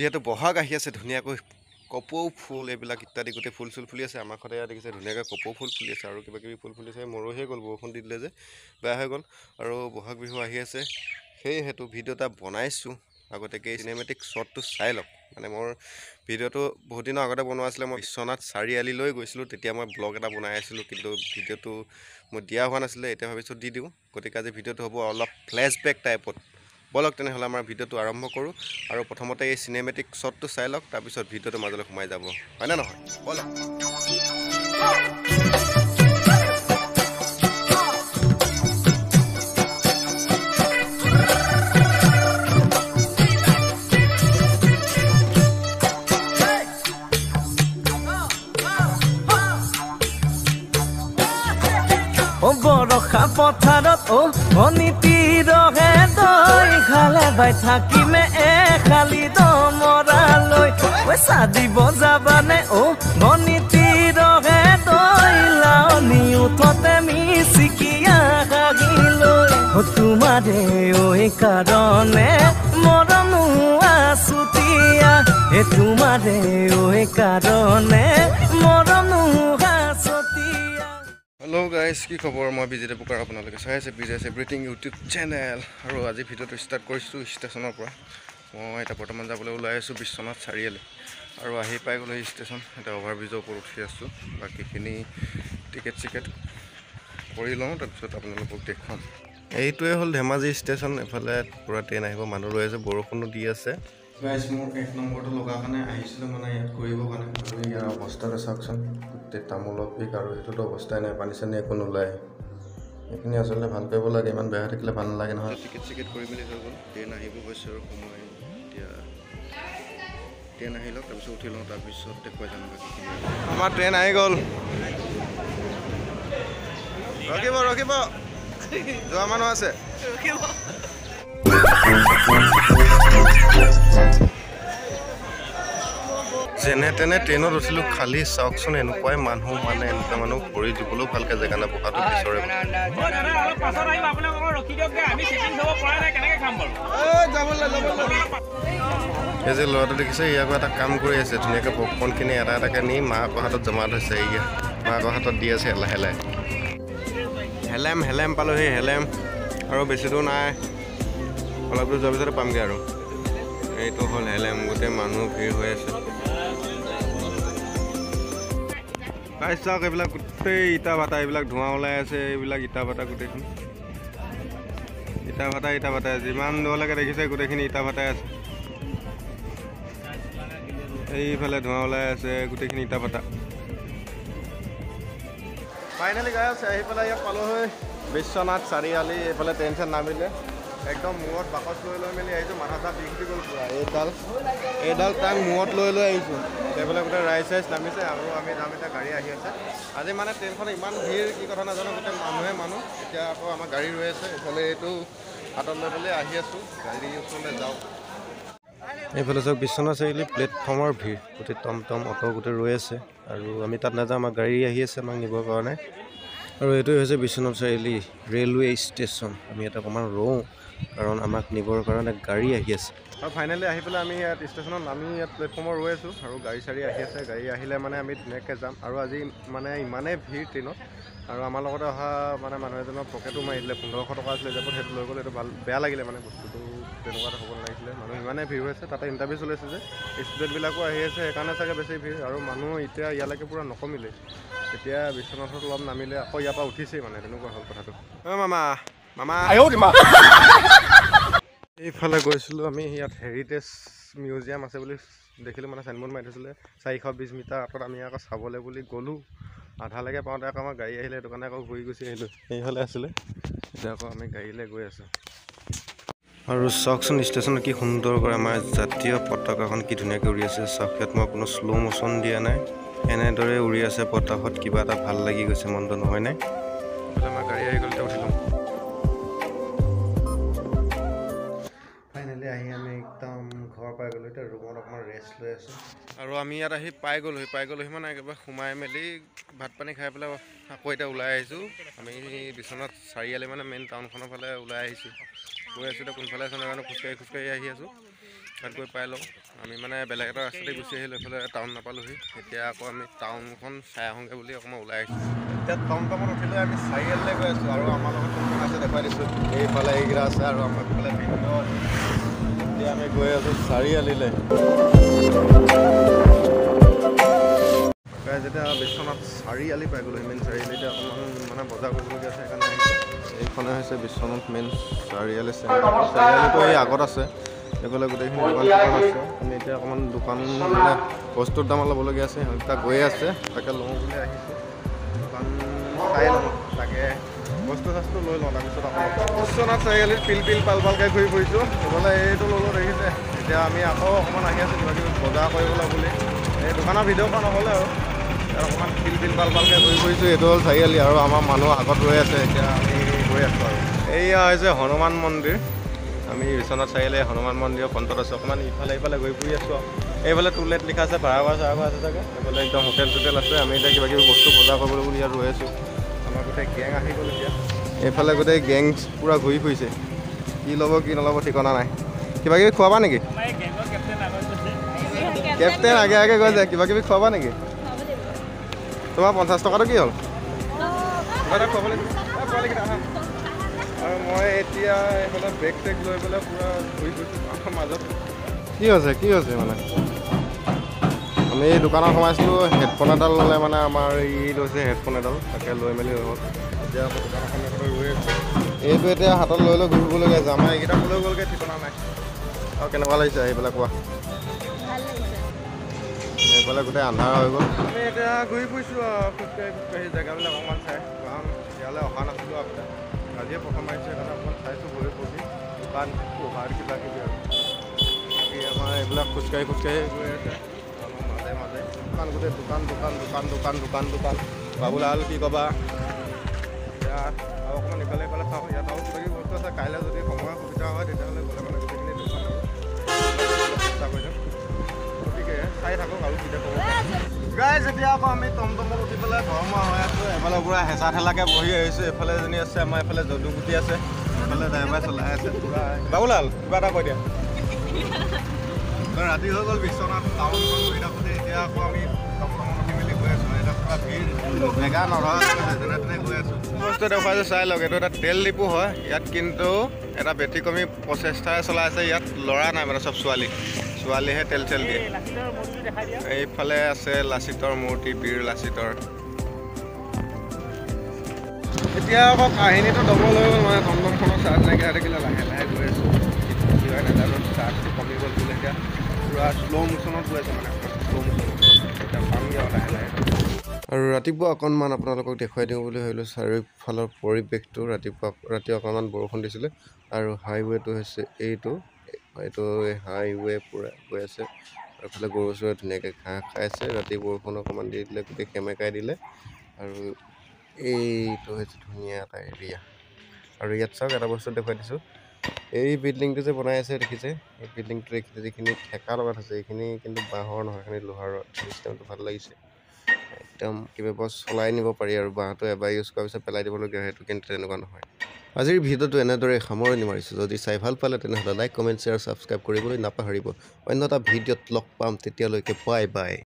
যিহেতু বহাগ আহি আছে ধুনীয়াকৈ কপৌ ফুল এইবিলাক ইত্যাদি গোটেই ফুল চুল ফুলি আছে। আমাৰ ইয়াত দেখিছে ধুনীয়াকৈ কপৌ ফুল ফুলি আছে আৰু কিবা কিবি ফুল ফুলিছে মৰহিয়ে গ'ল বৰষুণ দি দিলে যে বেয়া হৈ গ'ল। আৰু বহাগ বিহু আহি আছে। সেয়েহেতু ভিডিঅ' এটা বনাইছোঁ। আগতীয়াকৈ এই চিনেমেটিক শ্বটটো চাই লওক। মানে মোৰ ভিডিঅ'টো বহুত দিনৰ আগতে বনোৱা আছিলে। মই বিশ্বনাথ চাৰিআলিলৈ গৈছিলোঁ। তেতিয়া মই ব্লগ এটা বনাই আছিলোঁ। কিন্তু ভিডিঅ'টো মই দিয়া হোৱা নাছিলে। এতিয়া ভাবিছোঁ দি দিওঁ। গতিকে আজি ভিডিঅ'টো হ'ব অলপ ফ্লেছবেক টাইপত ব'লক তেনেহ'লে আমাৰ ভিডিঅ'টো আৰম্ভ কৰোঁ। আৰু প্ৰথমতে এই চিনেমেটিক শ্বটটো চাই লওক তাৰপিছত ভিডিঅ'টো মাজলৈ সোমাই যাব। হয়নে নহয়? ব'লক। বৰষা পথাৰত অ অনীতিৰহে দৈ খালে বাই থাকিমে এখালি দমৰালৈ। পইচা দিব যাবানে অ অনীতিৰহে দৈ লাৱনি উঠতে মিচিকিয়া হাগিলৈ অ তোমাৰে ঐ কাৰণে মৰমো আছুতীয়া। এ তোমাৰে ঐ কাৰণে আছতীয়া হেল্ল' গাইজ কি খবৰ? মই বিজেতা পুকাৰ আপোনালোকে চাই আছে বিজেছ এভৰিথিং ইউটিউব চেনেল আৰু আজি ভিডিঅ'টো ষ্টাৰ্ট কৰিছোঁ ষ্টেচনৰ পৰা। মই এতিয়া বৰ্তমান যাবলৈ ওলাই আছোঁ বিশ্বনাথ চাৰিআলি। আৰু আহি পাই গ'লো ষ্টেচন এতিয়া অভাৰব্ৰিজৰ ওপৰত উঠি আছোঁ। বাকীখিনি টিকেট চিকেট কৰি লওঁ তাৰপিছত আপোনালোকক দেখুৱাম। এইটোৱে হ'ল ধেমাজি ষ্টেচন এফালে পূৰা ট্ৰেইন আহিব মানুহ ৰৈ আছে বৰষুণো দি আছে। গাইজ মোৰ এক নম্বৰটো লগা কাৰণে আহিছিলোঁ মানে ইয়াত কৰিবৰ কাৰণে। আৰু ইয়াৰ অৱস্থাটো চাওকচোন গোটেই তামোলৰ পিক আৰু সেইটোতো অৱস্থাই নাই পানী চানী একো নোলায়। এইখিনি আচলতে ভাল কৰিব লাগে ইমান বেয়া থাকিলে ভাল নালাগে নহয়। টিকেট চিকেট কৰি মেলি হৈ গ'ল ট্ৰেইন আহিব গৈছে আৰু সময় এতিয়া ট্ৰেইন আহি লওক তাৰপিছত উঠি লওঁ তাৰপিছত দেখুৱাই যাম বাকীখিনি। আমাৰ ট্ৰেইন আহি গ'ল। ৰখিব ৰখিব। যোৱা মানুহ আছে। যেনে তেনে ট্ৰেইনত উঠিলোঁ খালী চাওকচোন এনেকুৱাই মানুহ মানে এনেকুৱা মানুহ ভৰি দিবলৈও ভালকৈ জেগা নাই বহাটো পিছৰে খাম বাৰু? এই যে ল'ৰাটো দেখিছে ই আকৌ এটা কাম কৰি আছে ধুনীয়াকৈ পপকৰ্ণখিনি এটা এটাকৈ নি মাকৰ হাতত জমা থৈছে ই মাকৰ হাতত দি আছে লাহে লাহে হেলেম হেলেম পালোঁ সেই হেলেম। আৰু বেছি দূৰ নাই। অলপ দূৰ যোৱাৰ পিছতে পামগৈ আৰু। এইটো হ'ল হেলেম গোটেই মানুহ ভিৰ হৈ আছে। গাইজ চাওক এইবিলাক গোটেই ইটা ভাটা এইবিলাক ধোঁৱা ওলাই আছে এইবিলাক ইটা ভাটা গোটেইখন। ইটা ভাটা ইটা ভাটা যিমান দূৰলৈকে দেখিছে গোটেইখিনি ইটা ভাটাই আছে। এইফালে ধোঁৱা ওলাই আছে গোটেইখিনি ইটা ভাটা ফাইনেলি গাই আছে আহি পেলাই ইয়াত পালোহি। বিশ্বনাথ চাৰিআলি এইফালে চেইন নামিলে। একদম মূৰত বাকচ লৈ লৈ মেলি আহিছোঁ বিষ দি গ'ল পূৰা। এইডাল এইডাল তাক মূৰত লৈ লৈ আহিছোঁ। এইফালে গোটেই ৰাইজ চাইজ নামিছে আৰু আমি যাম এতিয়া গাড়ী আহি আছে। আজি মানে ট্ৰেইনখনত ইমান ভিৰ কি কথা নাজানো গোটেই মানুহে মানুহ। এতিয়া আকৌ আমাৰ গাড়ী ৰৈ আছে এইফালে এইটো হাতত লৈ পেলাই আহি আছোঁ গাড়ী ওচৰলৈ যাওঁ। এইফালে চাওক বিশ্বনাথ চাৰিআলি প্লেটফৰ্মৰ ভিৰ। গোটেই টমটম অ'টো গোটেই ৰৈ আছে আৰু আমি তাত নাযাওঁ আমাৰ গাড়ী আহি আছে আমাক নিবৰ কাৰণে। আৰু এইটোৱে হৈছে বিশ্বনাথ চাৰিআলি ৰেলৱে ষ্টেচন। আমি ইয়াত অকণমান ৰওঁ। কাৰণ আমাক নিবৰ কাৰণে গাড়ী আহি আছে। আৰু ফাইনেলি আহি পেলাই আমি ইয়াত ষ্টেচনত নামি ইয়াত প্লেটফৰ্মত ৰৈ আছোঁ আৰু গাড়ী চাড়ী আহি আছে। গাড়ী আহিলে মানে আমি ধুনীয়াকৈ যাম আৰু আজি মানে ইমানেই ভিৰ ট্ৰেইনত আৰু আমাৰ লগতে অহা মানে মানুহ এজনৰ পকেটো মাৰি দিলে পোন্ধৰশ টকা আছিলে যে সেইটো লৈ গ'লে এইটো ভাল বেয়া লাগিলে মানে বস্তুটো তেনেকুৱা এটা হ'ব নালাগিছিলে। মানুহ ইমানেই ভিৰ হৈ আছে তাতে ইণ্টাৰভিউ চলি আছে যে ষ্টুডেণ্টবিলাকো আহি আছে সেইকাৰণে চাগে বেছি ভিৰ। আৰু মানুহ এতিয়া ইয়ালৈকে পূৰা নকমিলে। এতিয়া বিশ্বনাথত অলপ নামিলে আকৌ ইয়াৰ পৰা উঠিছেই মানে তেনেকুৱা হ'ল কথাটো। অ' মামা। মামা। এইফালে গৈছিলোঁ আমি ইয়াত হেৰিটেজ মিউজিয়াম আছে বুলি দেখিলোঁ মানে চাইনবোৰ্ড মাৰি থৈছিলে। চাৰিশ বিছ মিটাৰ আঁতৰত আমি আকৌ চাবলৈ বুলি গ'লোঁ। আধালৈকে পাওঁতে আকৌ আমাৰ গাড়ী আহিলে সেইটো কাৰণে আকৌ ঘূৰি গুচি আহিলোঁ। সেইফালে আছিলে। এতিয়া আকৌ আমি গাড়ীলৈ গৈ আছোঁ। আৰু চাওকচোন ষ্টেচনত কি সুন্দৰ কৰে। আমাৰ জাতীয় পতাকাখন কি ধুনীয়াকৈ উৰি আছে। চাওক ইয়াত মই কোনো শ্ল' মোশ্যন দিয়া নাই। এনেদৰে উৰি আছে বতাহত কিবা এটা ভাল লাগি গৈছে মনটো নহয়নে? আমাৰ গাড়ী আহি গ'ল লৈ আছোঁ। আৰু আমি ইয়াত আহি পাই গ'লোহি পাই গ'লোহি মানে একেবাৰে সোমাই মেলি ভাত পানী খাই পেলাই আকৌ এতিয়া ওলাই আহিছোঁ। আমি বিশ্বনাথ চাৰিআলি মানে মেইন টাউনখনৰ ফালে ওলাই আহিছোঁ। গৈ আছোঁ এতিয়া কোনফালে আছে নাজানো খোজকাঢ়ি খোজকাঢ়ি আহি আছোঁ। তাত গৈ পাই লওঁ। আমি মানে বেলেগ এটা ৰাস্তাতে গুচি আহিলোঁ এইফালে টাউন নাপালোহি। এতিয়া আকৌ আমি টাউনখন চাই আহোঁগৈ বুলি অকণমান ওলাই আহিছোঁ। এতিয়া টমটমত উঠিলে আমি চাৰিআলিলৈ গৈ আছোঁ আৰু আমাৰ লগত কোন কোন আছে দেখুৱাই দিছোঁ। এইফালে এইকেইটা আছে আৰু আমাৰ এইফালে ভিন্ন আমি গৈ আছোঁ চাৰিআলিলৈ যেতিয়া বিশ্বনাথ চাৰিআলি পাই গ'লোঁ মেইন চাৰিআলিতে অকণমান মানে বজাৰ কৰিবলগীয়া আছে সেইকাৰণে এইখনে হৈছে বিশ্বনাথ মেইন চাৰিআলি চাৰিআলিটো এই আগত আছে এইফালে গোটেইখিনি দোকান চোকান আছে আমি এতিয়া অকণমান দোকান মানে বস্তুৰ দাম ল'বলগীয়া আছে সিহঁতকেইটা গৈয়ে আছে তাকে লওঁ বুলি আহিছোঁ দোকান চাই লওঁ তাকে বস্তু চস্তু লৈ লওঁ তাৰপিছত আকৌ বিশ্বনাথ চাৰিআলিত পিল পিল পাল পালকৈ ঘূৰি ফুৰিছোঁ। সেইফালে এইটো ল'লোঁ দেখিছে। এতিয়া আমি আকৌ অকণমান আহি আছোঁ কিবা কিবি বজাৰ কৰিবলৈ বুলি। এই দোকানৰ ভিডিঅ' কৰা নহ'লে আৰু। অকণমান পিল পিল পাল পালকৈ ঘূৰি ফুৰিছোঁ। এইটো হ'ল চাৰিআলি আৰু আমাৰ মানুহ আগত ৰৈ আছে। এতিয়া আমি গৈ আছোঁ আৰু। এইয়া হৈছে হনুমান মন্দিৰ। আমি বিশ্বনাথ চাৰিআলি হনুমান মন্দিৰৰ ফ্ৰণ্টত আছোঁ। অকণমান ইফালে ইফালে ঘূৰি ফুৰি আছোঁ আৰু। এইফালে টুলেট লিখা আছে ভাড়াঘৰ চাড়াঘৰ আছে চাগে। এইফালে একদম হোটেল চোটেল আছে। আমি এতিয়া কিবা কিবি বস্তু বজাৰ কৰিবলৈ বুলি ইয়াত ৰৈ আছোঁ। আমাৰ গোটেই গেং আহি গ'ল এতিয়া। এইফালে গোটেই গেং পূৰা ঘূৰি ফুৰিছে। কি ল'ব কি নল'ব ঠিকনা নাই। কিবা কিবি খোৱাবা নেকি? কেপ্টেইন আগে আগে গৈছে কিবা কিবি খোৱাবা নেকি? তোমাৰ পঞ্চাছ টকাটো কি হ'ল। আৰু মই এতিয়া এইফালে বেগ চেগ লৈ পেলাই পূৰা ঘূৰি মাজত। কি হৈছে কি হৈছে মানে? আমি এই দোকানত সোমাইছিলোঁ হেডফোন এডাল ল'লে মানে আমাৰ ই লৈছে হেডফোন এডাল তাকে লৈ মেলি হ'ল এতিয়া আকৌ দোকানখন এফালে ৰৈ আছে। এইটো এতিয়া হাতত লৈ লৈ ঘূৰি ফুৰিবলগীয়া হৈছে আমাৰ এইকেইটা লৈ গ'লগৈ ঠিকনা নাই। আৰু কেনেকুৱা লাগিছে আহি পেলাই কোৱা এইফালে গোটেই আন্ধাৰ হৈ গ'ল। আমি এতিয়া ঘূৰি ফুৰিছোঁ আৰু খোজকাঢ়ি খোজকাঢ়ি জেগাবিলাক অকণমান চাই। কাৰণ ইয়ালৈ অহা নাছিলোঁ আগতে আজিয়ে প্ৰথম আহিছোঁ সেইকাৰণে অকণমান চাইছোঁ বহি বহি। দোকান পোহাৰ কিবা কিবি আৰু। আমাৰ এইবিলাক খোজকাঢ়ি খোজকাঢ়ি গৈ আছে। দোকান গোটেই দোকান দোকান দোকান দোকান দোকান দোকান। বাবুলাল কি ক'বা? এতিয়া আৰু অকণমান ইফালে ইফালে চাওঁ ইয়াত আৰু কিবা কিবি বস্তু আছে কাইলৈ যদি সময় সুবিধা হয় তেতিয়াহ'লে গ'লে মানে গোটেইখিনি দোকান চেষ্টা কৰি যাম গতিকে চাই থাকক আৰু কেতিয়া ক'ব গাইজ এতিয়া আকৌ আমি টমটমত উঠি পেলাই ঘৰমুৱা হৈ আছোঁ। এফালে পূৰা হেঁচা ঠেলাকৈ বহি আহিছোঁ। এইফালে এজনী আছে আমাৰ এইফালে যদুগুটি আছে। এইফালে ড্ৰাইভাৰ চলাই আছে। পূৰা বাবুলাল কিবা এটা কৈ দিয়া। ৰাতি হৈ গ'ল বিশ্বনাথ টাউনখন ঘূৰি থাকোঁতে। এতিয়া আকৌ আমি বস্তু দেখুৱাইছোঁ চাই লওক এইটো এটা তেল ডিপু হয় ইয়াত কিন্তু এটা ব্যতিক্ৰমী প্ৰচেষ্টাৰে চলাই আছে ইয়াত ল'ৰা নাই মানে চব ছোৱালী ছোৱালীহে তেল চেল দিয়ে এইফালে আছে লাচিতৰ মূৰ্তি বীৰ লাচিতৰ এতিয়া আকৌ কাহিনীটো ডবল হৈ গ'ল মানে টমটমখনৰ চাৰ্জ নাইকিয়া হৈ থাকিলে লাহে লাহে গৈ আছোঁ কি হয় নাজানো চাৰ্জটো কমি গ'ল বোলে এতিয়া পূৰা শ্ল' মোশ্যনত গৈ আছে মানে আৰু ৰাতিপুৱা অকণমান আপোনালোকক দেখুৱাই দিওঁ বুলি ভাবিলোঁ চাৰিওফালৰ পৰিৱেশটো ৰাতিপুৱা ৰাতি অকণমান বৰষুণ দিছিলে আৰু হাইৱেটো হৈছে এইটো এইটো হাইৱে পূৰা গৈ আছে আৰু এইফালে গৰু চৰুৱে ধুনীয়াকৈ ঘাঁহ খাই আছে ৰাতি বৰষুণ অকণমান দি দিলে গোটেই সেমেকাই দিলে আৰু এইটো হৈছে ধুনীয়া এটা এৰিয়া আৰু ইয়াত চাওক এটা বস্তু দেখুৱাই দিছোঁ এই বিল্ডিংটো যে বনাই আছে দেখিছে এই বিল্ডিংটো দেখিছে যিখিনি ঠেকা লগাই থৈছে এইখিনি কিন্তু বাঁহৰ নহয় এইখিনি লোহাৰৰ চিষ্টেমটো ভাল লাগিছে। একদম কিবা বছ চলাই নিব পাৰি আৰু বাঁহটো এবাৰ ইউজ কৰাৰ পিছত পেলাই দিবলগীয়া হয় সেইটো কিন্তু তেনেকুৱা নহয়। আজিৰ ভিডিঅ'টো এনেদৰে সামৰণি মাৰিছোঁ যদি চাই ভাল পালে তেনেহ'লে লাইক কমেণ্ট শ্বেয়াৰ ছাবস্ক্ৰাইব কৰিবলৈ নাপাহৰিব। অন্য এটা ভিডিঅ'ত লগ পাম তেতিয়ালৈকে বাই বাই